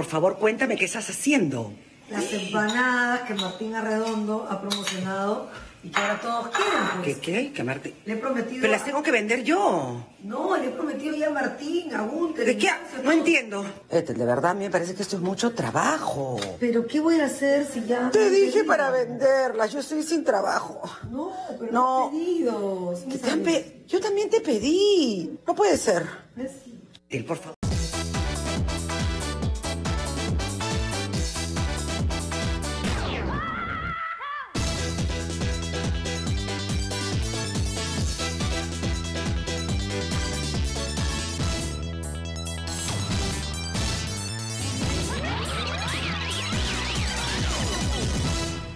Por favor, cuéntame qué estás haciendo. Las empanadas que Martín Arredondo ha promocionado y que ahora todos quieren. Pues. ¿Qué qué? ¿Que Martín? Le he prometido. Pero las tengo que vender yo. No, le he prometido ya a Martín, a Gunter. ¿De qué? No entiendo. Este, de verdad, a mí me parece que esto es mucho trabajo. Pero ¿qué voy a hacer si ya. Te dije pedido? para venderlas, yo estoy sin trabajo. No, pero No. no. he pedido. Yo también te pedí. No puede ser. Pues sí. Él, por favor.